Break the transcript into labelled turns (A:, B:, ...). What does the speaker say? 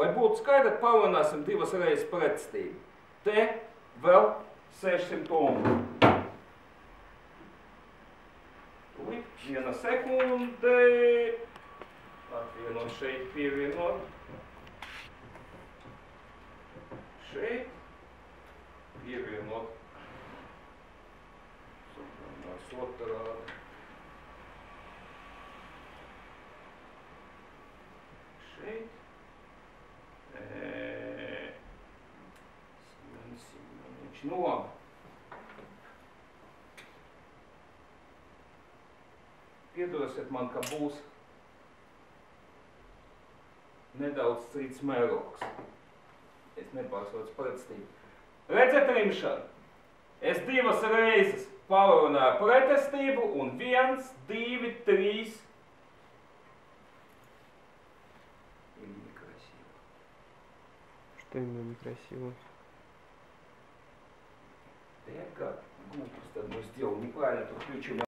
A: Lai būtu skaidri, palunāsim divas reizes pretstību. Te vēl 600 tonnu. Tūlīt, viena sekunde. Atvienot šeit, pievienot. Šeit. Pievienot. Supranās otrādi. Šeit. Simoniņš, no. Piedosiet man, ka būs nedaudz cits mērogs. Es nepārsaucu pretstību. Redzat rimšanu? Es divas reizes palunāju pretestību un viens, divi, trīs. Ir nekrasīvo.
B: Что именно некрасиво?
A: Я как глупость одну сделал, неправильно ключом